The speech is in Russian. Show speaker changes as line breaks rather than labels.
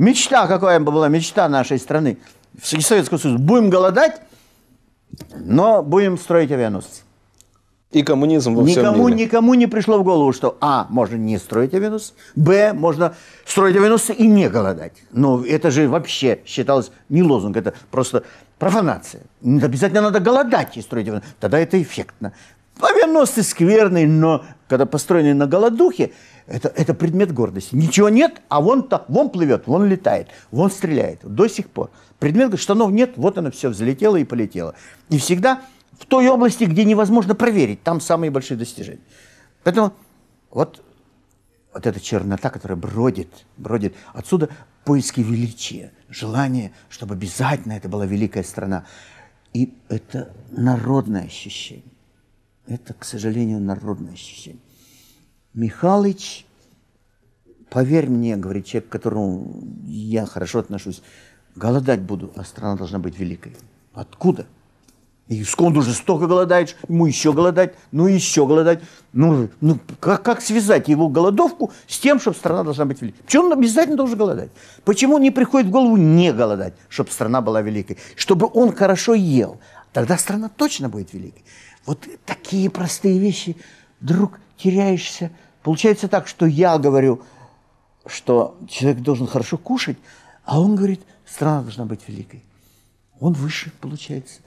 Мечта, какая была мечта нашей страны, Советского Союза. Будем голодать, но будем строить авианосцы.
И коммунизм во всем
Никому,
мире.
никому не пришло в голову, что А, можно не строить авианосцы, Б, можно строить авианосцы и не голодать. Но это же вообще считалось не лозунг, это просто профанация. Обязательно надо голодать и строить авианосцы. Тогда это эффектно. Авианосцы скверные, но когда построены на голодухе, это, это предмет гордости. Ничего нет, а вон, то, вон плывет, вон летает, вон стреляет. До сих пор. Предмет штанов нет, вот оно все взлетело и полетело. И всегда в той области, где невозможно проверить, там самые большие достижения. Поэтому вот, вот эта чернота, которая бродит, бродит, отсюда поиски величия, желание, чтобы обязательно это была великая страна. И это народное ощущение. Это, к сожалению, народное ощущение. Михалыч, поверь мне, говорит человек, к которому я хорошо отношусь, голодать буду, а страна должна быть великой. Откуда? И он уже столько голодает, ему еще голодать, ну еще голодать. Ну, ну как, как связать его голодовку с тем, чтобы страна должна быть великой? Почему он обязательно должен голодать? Почему не приходит в голову не голодать, чтобы страна была великой? Чтобы он хорошо ел. Тогда страна точно будет великой. Вот такие простые вещи вдруг теряешься. Получается так, что я говорю, что человек должен хорошо кушать, а он говорит, страна должна быть великой. Он выше, получается.